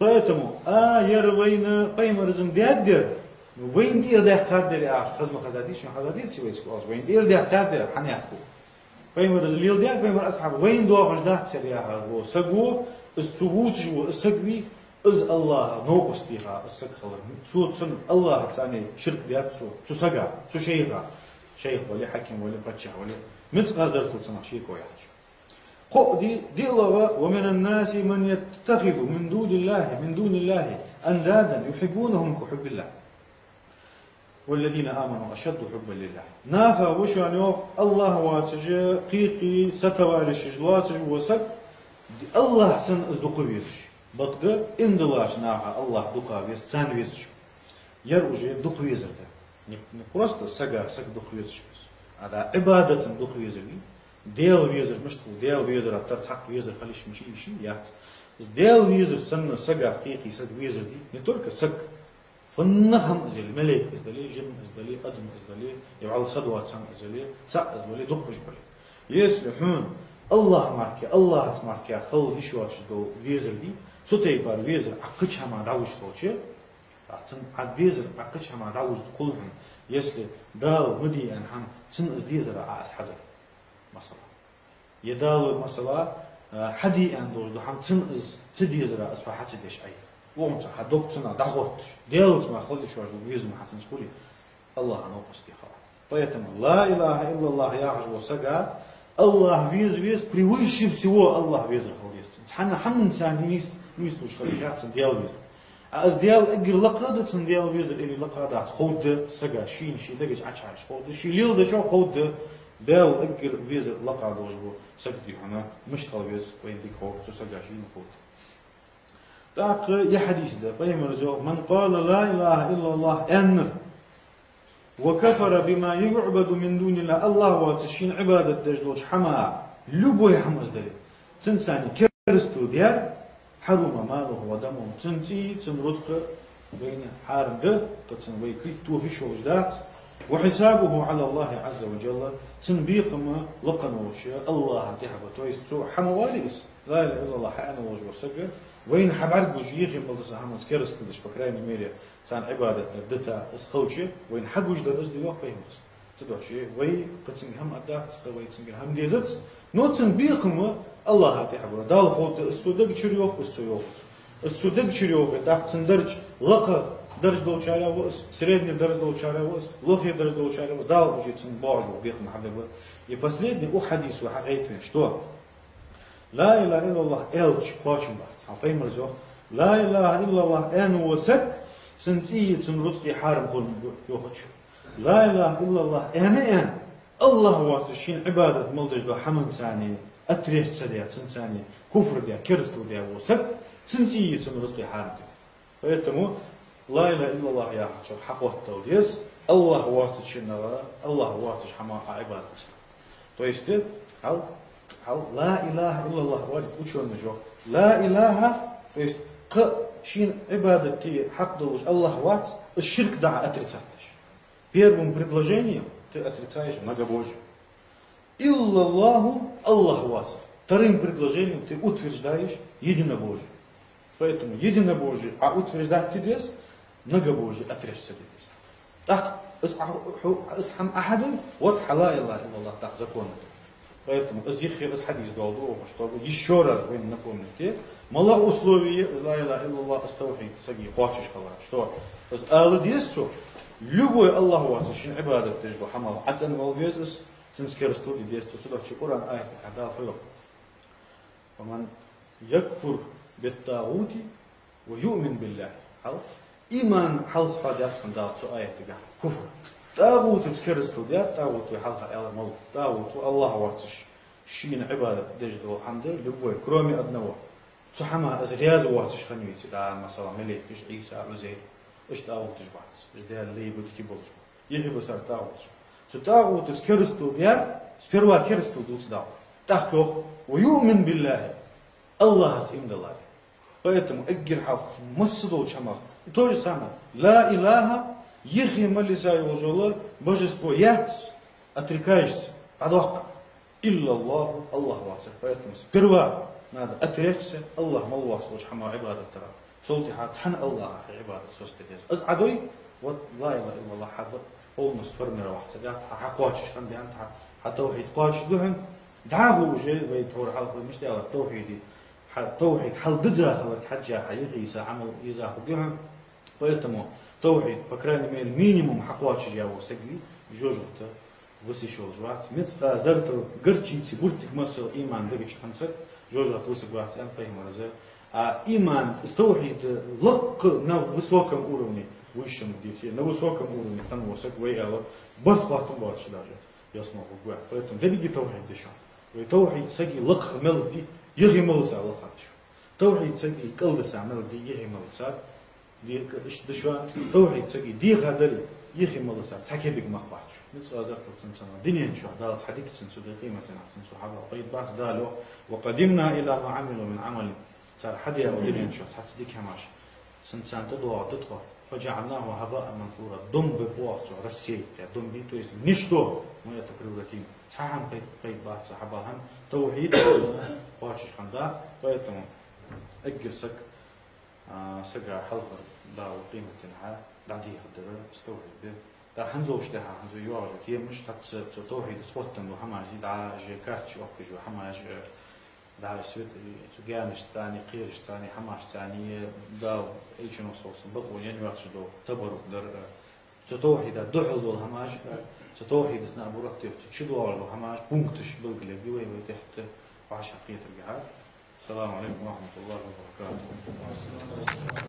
Поэтому, а ер войны, поймар зымдяддер, войн дир дэх кадер, а хазма хазадит, шин хазадит сивайс клас, войн дир дэх кардер, ханяхку. Поймар злил дэх, поймар асхаб, войн дуа гаждах царя, яхар, во сагу, из цугуц из сагви, из Аллаха, нопас биха, из сагхалар, цу цин Аллаха цани, ширк дят цу, цу сага, цу шейха, шейх, вали хаким, вали пача, вали, мец газар цу цанах шейх, вали. الله ومن الناس من يتخذ من دون الله من دون الله أندادا يحبونهم كحب الله والذين آمنوا أشد حبا لله نافا وشانيو الله واتج قيقي ستواري شجلاتج وسك الله سن ازدقو بيزش بطق إن دلاش نافا الله دقا بيز تان بيزش ير уже дух везер да не, не просто сага саг дух Dele o user, mas tu, dele o user, atar saco o user, falish, mishi, mishi, yaks. Dele o user, sanna, saga, fiqi, sag user, ne turka, sag. فنهم أزلي ملك أزلي جن أزلي قدم أزلي يبعل صدوة سان أزلي سا أزلي دقش بلي يسلحون الله ماركي الله ماركي خل هشوا شدو فيزر دي سوتي بار فيزر أقش هم دعوش توشي أتن عد فيزر أقش هم دعوش كلهم يسلي دال مدي أنهم تن أزلي زرع أسحدر مثلا يدال مثلا حدي أن دوش دو هم تن أز تديزر أصبح حتى ديش أي ومت حدوك تنا دعوتش ديلز ما خلي شو عجب ويز ما حسن سكولي الله أنا قصدي خوا поэтому لا إله إلا الله يا عجب وسجا الله виз виз превыше всего الله виз خليست حنا حنا إنسان نيس نيس وش خليشات ديال виз از ديال اجر لقادة سن ديال ويز اللي لقادة خود سجا شين شي دقج عش عش خود شي ليل ده شو خود ديال أجر ويز لقادة وجبو سجدي هنا مش خليس وين ديك خود سو سجا شين خود تاق يا حديث ده بيمر جو من قال لا إله إلا الله أن. وكفر بما يعبد من دون الله الله واتشين عبادة دجلوش حما. لبو يحمز دلي تنساني كرستو ديار حرم ماله ودمه تنتي تنرزق بين حارم ده تتسن ويكري توفي شو وجدات وحسابه على الله عز وجل. تنبيق ما لقنوش الله تحبه تويس تسو حمواليس. لا إله إلا الله. حانا وجه وسقف وين حبار بوجيه بلدس أحمد كرستلش بكراين ميري سان عبادة دتا إسخوشي. وين حبوج درس دي وقت بيمس تدوشي. وي قتسن هم أداك سقى وي تسن هم ديزت. نوتسن بيقم الله حبوا دال خوت. السودق شريوخ. السيوخ السودق شريوخ. داك تندرج لقى درج دول شارع وس средний درج دول شارع وس лохи درج дол شارع وس дал уже цен божу бихм хабиб и последний у хадису хакайкин что لا إله إلا الله إلش قاشم بحث حطيم مرزو لا إله إلا الله أن وسك سنتي سنرزقي حارم خل يوخش لا إله إلا الله أنا أن الله واسشين عبادة ملدج دو حمن ثاني أتريح سديا ثاني كفر ديا كرستل ديا وسك سنتي سنرزقي حارم ديا Лайна, ilahe illallah ya çok hak Аллах diyez. Allah Аллах çinnaga, Allah vattı. То есть ты, ал, ал, ла илаха иллаллах, вали, ученый жоқ. Ла илаха, то есть, к шин ибадати хак долуш Аллах вац, ширк да отрицаешь. Первым предложением ты отрицаешь многобожие. Иллаллаху Аллах вац. Вторым предложением ты утверждаешь единобожие. Поэтому единобожие, а утверждать тебе многобожие отречься без так اسحم أحد вот لا إله إلا الله так закон Поэтому из их из хадис долго, чтобы еще раз вы напомните, мало условий ла иля илlallah астаухид саги хочешь хала, что из алы десцу любой Аллах ваташин ибадат тежбу хамал ацан вал везус синскерсту и десцу сюда в Куран аят хада фило. ومن يكفر بالطاغوت ويؤمن بالله حل إيمان حل خادات من دار آية كفر طاغوت تكرستو ديا طاغوت حلقة على مول طاغوت الله واتش شين عبادة دجدو الحمد لبوي كرومي أدنوا تحما از رياض واتش خنويتي دا مثلا ملك إيش عيسى عزير إيش طاغوت تجبعت إيش ده اللي بودكي بولش يهي بسر طاغوت شو طاغوت تكرستو ديا سبروا كرستو دوت داو تحكو ويؤمن بالله الله تيم الله поэтому أجر حافظ مصدو чамах то же самое لا إله Ехи молиза его жолы, божество яц, отрекаешься, адоха. Илля Аллаху, Аллах васах. Поэтому сперва надо отречься, Аллах малвас, лучхама ибадат тара. صوتي حات حن الله عبادة سوستيز أز عدوي وات لا إله إلا الله حد أول نصفر مرة واحد سجات حقواتش خن بيان حتى توحيد قواتش دهن دعاه وجه ويتور حلقة مش ده التوحيدي توحيد حل دزا هلك حجة حيغي يسا عمل يزا دهن Поэтому таурид, по крайней мере, минимум хакуачи яву сегви, жожута, высышел жвать, мецта, зерту, горчицы, буртик масыл, иман, дыгич хансек, жожат высыгвать, ан поймарзе. А иман, таурид, лак на высоком уровне, высшем где на высоком уровне, там восек, вейэлла, бахлатом ватши даже, я смогу говорить. Поэтому, да беги таурид еще. Таурид сеги, лак мелби, егималса, лак хатшу. Таурид сеги, калдаса мелби, егималса, شو توحيد سجي دي غدري يغي ملسا تاكي بيك مخبات شو. نص غزرت سنسنا دنيا شو دالت حديك سنسو دي قيمة سنسو حبا قيد باس دالو وقدمنا إلى ما عملوا من عمل. صار حد يودين شو حتى ديك هماش سنتان تدوا تدخل فجعلناه هباء منثورا. دم ببوات رسي. دم بيتو يس نشتو. ما يتكررتين تهم بيت بيت بات صحابهم توحيد. واش خندات. ويتم أجل سك. سقع حلقة. داو قيمة تنها دانتي يقدر استوري بي دا حنزو وشتها حنزو يواجو كي مش تاكس توحي دا سوطن دو حماجي دا جي كاتش وكي جو حماج دا سويت سو جانش تاني قيرش تاني حماش تاني داو ايشن وصوصن بقو ين واقش دو تبرو در توحي دا دوحل دو حماج توحي دا سنابو رتي تشدو اول دو حماج بونكتش بلقلي بي وي وي تحت وعشا قيتر جهاد السلام عليكم ورحمة الله وبركاته